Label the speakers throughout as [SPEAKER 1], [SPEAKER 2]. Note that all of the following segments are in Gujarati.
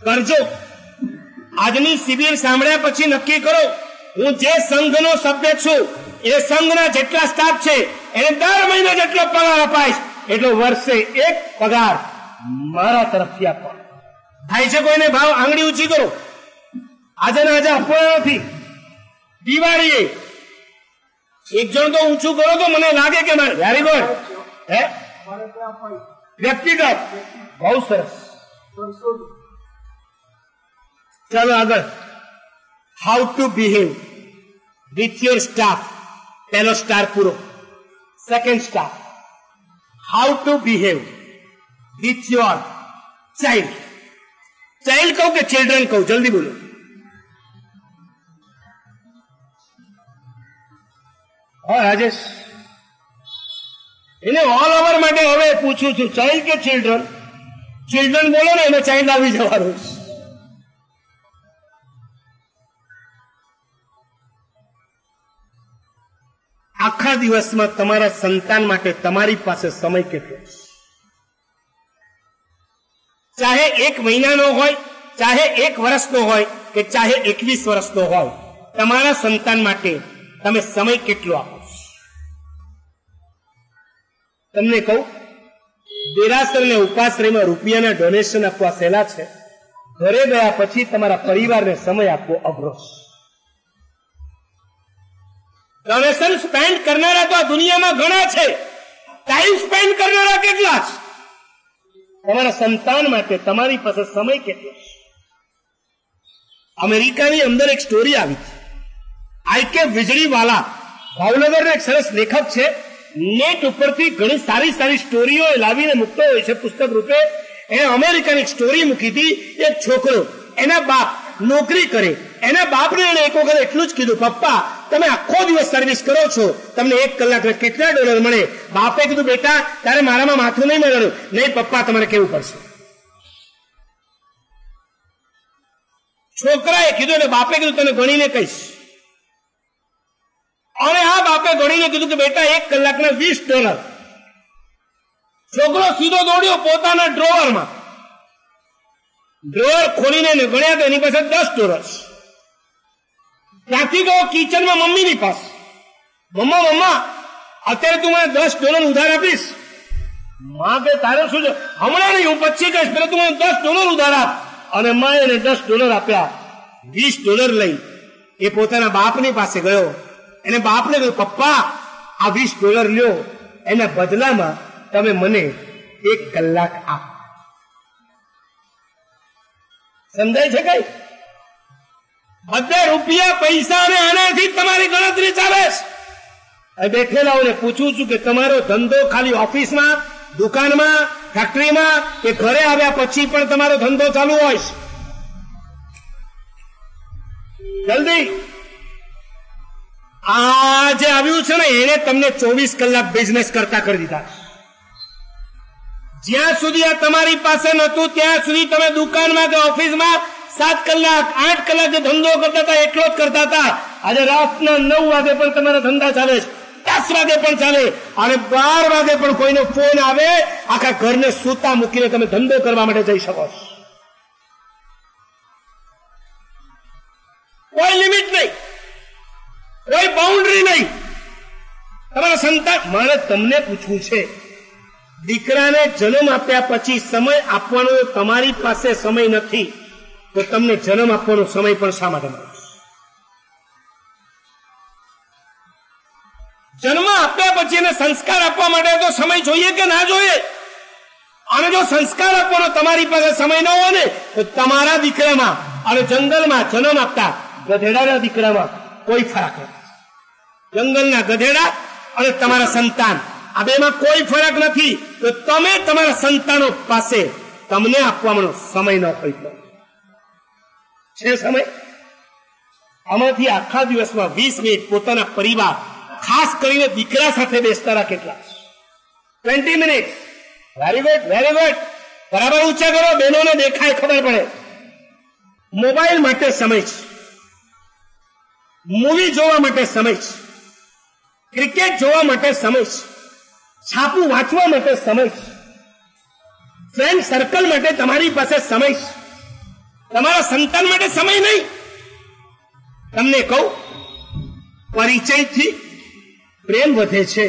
[SPEAKER 1] કરજો. આજની શિબિર સાંભળ્યા પછી નક્કી કરો, હું જે સંઘનો સભ્ય છું, એ સંઘના જેટલા સ્ટાફ છે, એને દર મહિને જેટલો પગાર અપાઈશ, એટલો વર્ષે એક પગાર મારા તરફથી આપવાનો થાય છે કોઈને ભાવ? આંગળી ઊંચી કરો. આજે ને આજે આપવાનો નથી દિવાળીએ એક જણ તો ઊંચું કરો તો મને લાગે કે મારે. વેરી ગુડ હે? વ્યક્તિગત. બહુ સરસ. ચાલો આગળ how to behave with your staff પહેલો સ્ટાર પૂરો second star how to behave with your child child કહું કે ચિલ્ડ્રન કહું જલ્દી બોલો હા રાજેશ એને ઓલ ઓવર માટે હવે પૂછું છું ચાઇલ્ડ કે ચિલ્ડ્રન ચિલ્ડ્રન બોલો ને એને ચાઇલ્ડ આવી જવાનું આખા દિવસમાં તમારા સંતાન માટે તમારી પાસે સમય કેટલો ચાહે એક મહિનાનો હોય, ચાહે એક વર્ષનો હોય કે ચાહે એકવીસ વર્ષનો હોય, તમારા સંતાન માટે તમે સમય કેટલો આપો તમને કહું, દેરાસર ને ઉપાશ્રયમાં રૂપિયાના ડોનેશન આપવા સહેલા છે. ઘરે ગયા પછી તમારા પરિવારને સમય આપવો અઘરો છે. ડોનેશન સ્પેન્ડ કરનારા તો આ દુનિયામાં ઘણા છે. ટાઈમ સ્પેન્ડ કરનારા કેટલા છે? તમારા સંતાન માટે તમારી પાસે સમય કેટલો અમેરિકાની અંદર એક સ્ટોરી આવી છે. આઈ કે વીજળીવાલા ભાવનગરના એક સરસ લેખક છે. નેટ ઉપરથી ઘણી સારી સારી સ્ટોરીઓ લાવીને મૂકતો હોય છે પુસ્તક રૂપે. એને અમેરિકાની એક સ્ટોરી મૂકી હતી. એક છોકરો, એના બાપ નોકરી કરે. એના બાપને એને એક વખત એટલું જ કીધું, પપ્પા તમે આખો દિવસ સર્વિસ કરો છો. તમને એક કલાકને કેટલા ડોલર મળે? બાપે કીધું, બેટા, તારે મારામાં માથું નહીં મળવાનું. નહીં, પપ્પા, તમારે કેવું પડશે? છોકરાએ કીધું એટલે બાપે કીધું, તને ગણીને કહીશ. અને આ બાપે ગણીને કીધું કે, બેટા, એક કલાકના વીસ ડોલર છોકરો સીધો દોડ્યો પોતાના ડ્રોવરમાં ડ્રોવર ખોલીને ગણ્યા તો એની પાસે દસ ડોલર ત્યાંથી ગયો કિચનમાં મમ્મીની પાસે. મમ્મા મમ્મા, અત્યારે તું મને દસ ડોલર ઉધાર આપીશ. માં કે, તારે શું છે? હમણાં નહીં, હું પછી કહીશ. પેલા તું મને દસ ડોલર ઉધાર આપ. અને માં એને દસ ડોલર આપ્યા. વીસ ડોલર લઈ. એ પોતાના બાપની પાસે ગયો. એને બાપને કહ્યું, પપ્પા, આ વીસ ડોલર લ્યો. એના બદલામાં તમે મને એક કલાક આપ. સમજાય છે કઈ? બધા રૂપિયા પૈસા અને આનાથી તમારી ગણતરી ચાલે છે. બેઠેલાઓને પૂછું છું કે તમારો ધંધો ખાલી ઓફિસમાં, દુકાનમાં, ફેક્ટરીમાં કે ઘરે આવ્યા પછી પણ તમારો ધંધો ચાલુ હોય છે? જલ્દી. આ જે આવ્યું છે ને, એને તમને ચોવીસ કલાક બિઝનેસ કરતા કરી દીધા. જ્યાં સુધી આ તમારી પાસે નતું ત્યાં સુધી તમે દુકાનમાં કે ઓફિસમાં સાત કલાક, આઠ કલાક ધંધો કરતા હતા, એટલો જ કરતા હતા. આજે રાતના નવ વાગે પણ તમારા ધંધા ચાલે છે. દસ વાગે પણ ચાલે. અને બાર વાગે પણ કોઈનો ફોન આવે, આખા ઘરને સૂતા મૂકીને તમે ધંધો કરવા માટે જઈ શકો કોઈ લિમિટ નહીં. કોઈ બાઉન્ડ્રી નહીં. તમારા સંતાન, મારે તમને પૂછવું છે. દીકરાને જન્મ આપ્યા પછી સમય આપવાનો તમારી પાસે સમય નથી. તો તમને જન્મ આપવાનો સમય પણ શા માટે મળે? જન્મ આપ્યા પછી એને સંસ્કાર આપવા માટે તો સમય જોઈએ કે ના જોઈએ? અને જો સંસ્કાર આપવાનો તમારી પાસે સમય ન હોય ને, તો તમારા દીકરામાં અને જંગલમાં જન્મ આપતા ગધેડાના દીકરામાં કોઈ ફરક નથી. જંગલના ગધેડા અને તમારા સંતાન. આ બેમાં કોઈ ફરક નથી. તો તમે તમારા સંતાનો પાસે તમને આપવાનો સમય ન હોય છે સમય આમાંથી આખા દિવસમાં વીસ મિનિટ પોતાના પરિવાર, ખાસ કરીને દીકરા સાથે બેસતા કેટલા twenty minute very good very good બરાબર ઊંચા કરો, બહેનોને દેખાય ખબર પડે. મોબાઈલ માટે સમય છે. મૂવી જોવા માટે સમય છે. ક્રિકેટ જોવા માટે સમય છે. છાપું વાંચવા માટે સમય છે. ફ્રેન્ડ સર્કલ માટે તમારી પાસે સમય છે. તમારા સંતાન માટે સમય નહીં. તમને કહું, પરિચયથી પ્રેમ વધે છે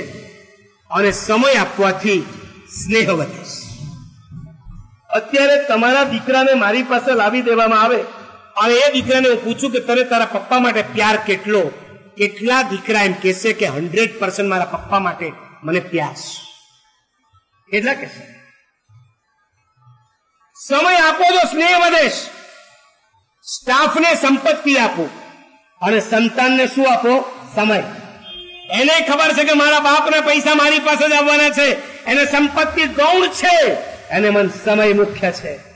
[SPEAKER 1] અને સમય આપવાથી સ્નેહ વધે છે. અત્યારે તમારા દીકરાને મારી પાસે લાવી દેવામાં આવે, અને એ દીકરાને હું પૂછું કે તને તારા પપ્પા માટે પ્યાર કેટલો? કેટલા દીકરા એમ કહેશે કે હંડ્રેડ પર્સન્ટ મારા પપ્પા માટે મને પ્યાર કેટલા કહેશે? સમય આપો તો સ્નેહ વધે છે. સ્ટાફને સંપત્તિ આપો અને સંતાનને શું આપો? સમય. એને ખબર છે કે મારા બાપના પૈસા મારી પાસે જ આવવાના છે. એને સંપત્તિ ગૌણ છે. એને મન સમય મુખ્ય છે.